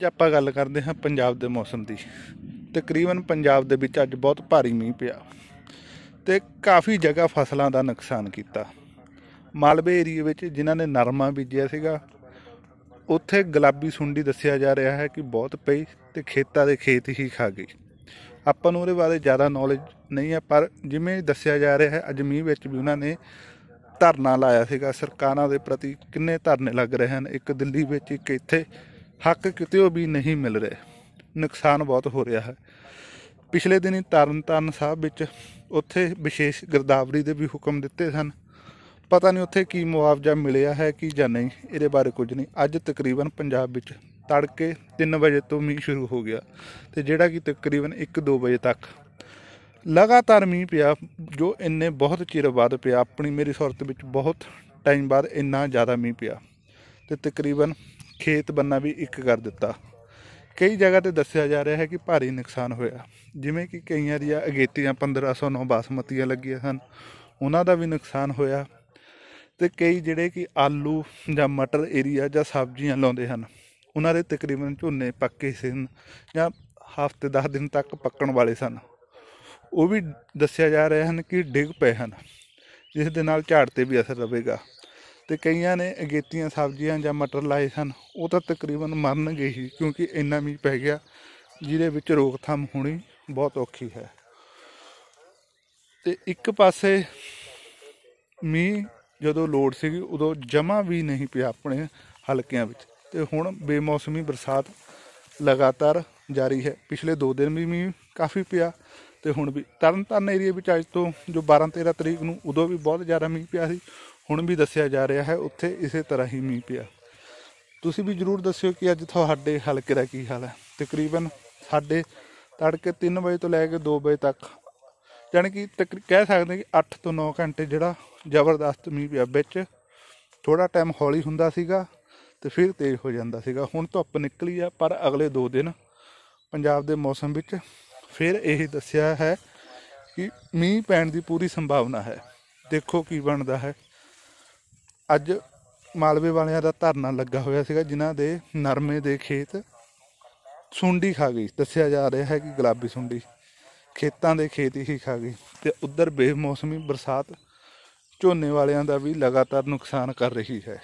ਅੱਜ ਆਪਾਂ ਗੱਲ ਕਰਦੇ ਹਾਂ ਪੰਜਾਬ ਦੇ ਮੌਸਮ ਦੀ, ਤਕਰੀਬਨ ਪੰਜਾਬ ਦੇ ਵਿੱਚ ਅੱਜ ਬਹੁਤ ਭਾਰੀ ਮੀਂਹ ਪਿਆ ਤੇ ਕਾਫੀ ਜਗ੍ਹਾ ਫਸਲਾਂ ਦਾ ਨੁਕਸਾਨ ਕੀਤਾ। ਮਾਲਵੇ ਏਰੀਏ ਵਿੱਚ ਜਿਨ੍ਹਾਂ ਨੇ ਨਰਮਾ ਬੀਜਿਆ ਸੀਗਾ, ਉੱਥੇ ਗੁਲਾਬੀ ਸੁੰਡੀ ਦੱਸਿਆ ਜਾ ਰਿਹਾ ਹੈ ਕਿ ਬਹੁਤ ਪਈ ਤੇ ਖੇਤਾਂ ਦੇ ਖੇਤ ਹੀ ਖਾ ਗਈ। ਆਪਾਂ ਨੂੰ ਉਹਦੇ ਬਾਰੇ ਜ਼ਿਆਦਾ ਨੌਲੇਜ ਨਹੀਂ ਹੈ, ਪਰ ਜਿਵੇਂ ਦੱਸਿਆ ਜਾ ਰਿਹਾ ਹੈ, ਅੱਜ ਮੀਂਹ ਵਿੱਚ ਵੀ ਉਹਨਾਂ ਨੇ ਧਰਨਾ ਲਾਇਆ ਸੀਗਾ। ਸਰਕਾਰਾਂ ਦੇ ਪ੍ਰਤੀ ਕਿੰਨੇ ਧਰਨੇ ਲੱਗ ਰਹੇ ਹਨ? ਇੱਕ ਦਿੱਲੀ ਵਿੱਚ ਇੱਕ ਇੱਥੇ ਹੱਕ ਕਿਤੇ ਵੀ ਨਹੀਂ ਮਿਲ ਰਿਹਾ। ਨੁਕਸਾਨ ਬਹੁਤ ਹੋ ਰਿਹਾ ਹੈ। ਪਿਛਲੇ ਦਿਨੀ ਤਰਨਤਾਰਨ ਸਾਹਿਬ ਵਿੱਚ ਉੱਥੇ ਵਿਸ਼ੇਸ਼ ਗਿਰਦਾਵਰੀ ਦੇ ਵੀ ਹੁਕਮ ਦਿੱਤੇ ਸਨ। ਪਤਾ ਨਹੀਂ ਉੱਥੇ ਕੀ ਮੁਆਵਜ਼ਾ ਮਿਲਿਆ ਹੈ ਕਿ ਜਾਂ ਨਹੀਂ, ਇਹਦੇ ਬਾਰੇ ਕੁਝ ਨਹੀਂ। ਅੱਜ ਤਕਰੀਬਨ ਪੰਜਾਬ ਵਿੱਚ ਤੜਕੇ 3 ਵਜੇ ਤੋਂ ਮੀਂਹ ਸ਼ੁਰੂ ਹੋ ਗਿਆ ਤੇ ਜਿਹੜਾ ਕਿ ਤਕਰੀਬਨ 1-2 ਵਜੇ ਤੱਕ। ਲਗਾਤਾਰ ਮੀਂਹ ਪਿਆ, ਜੋ ਇੰਨੇ ਬਹੁਤ ਚਿਰ ਬਾਅਦ ਪਿਆ, ਆਪਣੀ ਮੇਰੀ ਸੁਰਤ ਵਿੱਚ ਬਹੁਤ ਟਾਈਮ ਬਾਅਦ ਇੰਨਾ ਜ਼ਿਆਦਾ ਮੀਂਹ ਪਿਆ। ਤੇ ਤਕਰੀਬਨ ਖੇਤ ਬੰਨਾ ਵੀ ਇੱਕ ਕਰ ਦਿੱਤਾ। ਕਈ ਜਗ੍ਹਾ ਤੇ ਦੱਸਿਆ ਜਾ ਰਿਹਾ ਹੈ ਕਿ ਭਾਰੀ ਨੁਕਸਾਨ ਹੋਇਆ। ਜਿਵੇਂ ਕਿ ਕਈਆਂ ਦੀਆਂ ਅਗੇਤੀਆਂ 1509 ਬਾਸਮਤੀਆਂ ਲੱਗੀਆਂ ਹਨ ਉਹਨਾਂ ਦਾ ਵੀ ਨੁਕਸਾਨ ਹੋਇਆ। ਤੇ ਕਈ ਜਿਹੜੇ ਕਿ ਆਲੂ ਜਾਂ ਮਟਰ ਏਰੀਆ ਜਾਂ ਸਬਜ਼ੀਆਂ ਲਾਉਂਦੇ ਹਨ। ਉਹਨਾਂ ਦੇ ਤਕਰੀਬਨ ਝੋਨੇ ਪੱਕੇ ਸਨ ਜਾਂ ਹਫ਼ਤੇ 10 ਦਿਨ ਤੱਕ ਪੱਕਣ ਵਾਲੇ ਸਨ। ਉਹ ਵੀ ਦੱਸਿਆ ਜਾ ਰਿਹਾ ਹਨ ਕਿ ਡਿੱਗ ਪਏ ਹਨ। ਜਿਸ ਦੇ ਨਾਲ ਝਾੜ ਤੇ ਵੀ ਅਸਰ ਰਵੇਗਾ। ਤੇ ਕਈਆਂ ਨੇ ਅਗੇਤੀਆਂ ਸਬਜ਼ੀਆਂ ਜਾਂ ਮਟਰ ਲਾਏ ਸਨ, ਉਹ ਤਾਂ ਤਕਰੀਬਨ ਮਰਨ ਮਰਨਗੇ ਹੀ ਕਿਉਂਕਿ ਇੰਨਾ ਮੀਂਹ ਪੈ ਗਿਆ, ਜਿਹਦੇ ਵਿੱਚ ਰੋਕਥਾਮ ਹੋਣੀ ਬਹੁਤ ਔਖੀ ਹੈ। ਤੇ ਇੱਕ ਪਾਸੇ ਮੀਂਹ ਜਦੋਂ ਲੋੜ ਸੀਗੀ, ਉਦੋਂ ਜਮਾ ਵੀ ਨਹੀਂ ਪਿਆ ਆਪਣੇ ਹਲਕਿਆਂ ਵਿੱਚ, ਤੇ ਹੁਣ ਬੇਮੌਸਮੀ ਬਰਸਾਤ ਲਗਾਤਾਰ ਜਾਰੀ ਹੈ। ਪਿਛਲੇ 2 ਦਿਨ ਵੀ ਮੀਂਹ ਕਾਫੀ ਪਿਆ, ਤੇ ਹੁਣ ਵੀ ਤਰਨਤਾਰਨ ਏਰੀਆ ਵਿੱਚ ਅੱਜ ਤੋਂ ਜੋ 12 13 ਤਰੀਕ ਨੂੰ ਉਦੋਂ ਵੀ ਬਹੁਤ ਜ਼ਿਆਦਾ ਮੀਂਹ ਪਿਆ ਸੀ। ਹੁਣ ਵੀ ਦੱਸਿਆ ਜਾ ਰਿਹਾ ਹੈ, ਉੱਥੇ ਇਸੇ ਤਰ੍ਹਾਂ ਹੀ ਮੀਂਹ ਪਿਆ। ਤੁਸੀਂ ਵੀ ਜਰੂਰ ਦੱਸਿਓ ਕਿ ਅੱਜ ਤੁਹਾਡੇ ਹਲਕੇ ਦਾ ਕੀ ਹਾਲ ਹੈ। ਤਕਰੀਬਨ ਸਾਡੇ ਤੜਕੇ 3 ਵਜੇ ਤੋਂ ਲੈ ਕੇ 2 ਵਜੇ ਤੱਕ ਯਾਨੀ ਕਿ ਤਕ, ਕਹਿ ਸਕਦੇ ਕਿ 8 ਤੋਂ 9 ਘੰਟੇ ਜਿਹੜਾ ਜ਼ਬਰਦਸਤ ਮੀਂਹ ਪਿਆ, ਵਿੱਚ ਥੋੜਾ ਟਾਈਮ ਹੌਲੀ ਹੁੰਦਾ ਸੀਗਾ ਤੇ ਫਿਰ ਤੇਜ਼ ਹੋ ਜਾਂਦਾ ਸੀਗਾ। ਹੁਣ ਧੁੱਪ ਨਿਕਲੀ ਆ, ਪਰ ਅਗਲੇ 2 ਦਿਨ ਪੰਜਾਬ ਦੇ ਮੌਸਮ ਵਿੱਚ ਫਿਰ ਇਹ ਦੱਸਿਆ ਹੈ ਕਿ ਮੀਂਹ ਪੈਣ ਦੀ ਪੂਰੀ ਸੰਭਾਵਨਾ ਹੈ। ਦੇਖੋ ਕੀ ਬਣਦਾ ਹੈ। ਅੱਜ ਮਾਲਵੇ ਵਾਲਿਆਂ ਦਾ ਧਰਨਾ ਲੱਗਾ ਹੋਇਆ ਸੀਗਾ, ਜਿਨ੍ਹਾਂ ਦੇ ਨਰਮੇ ਦੇ ਖੇਤ ਸੁੰਡੀ ਖਾ ਗਈ। ਦੱਸਿਆ ਜਾ ਰਿਹਾ ਹੈ ਕਿ ਗੁਲਾਬੀ ਸੁੰਡੀ ਖੇਤਾਂ ਦੇ ਖੇਤ ਹੀ ਖਾ ਗਈ ਤੇ ਉਧਰ ਬੇਮੌਸਮੀ ਬਰਸਾਤ ਝੋਨੇ ਵਾਲਿਆਂ ਦਾ ਵੀ ਲਗਾਤਾਰ ਨੁਕਸਾਨ ਕਰ ਰਹੀ ਹੈ।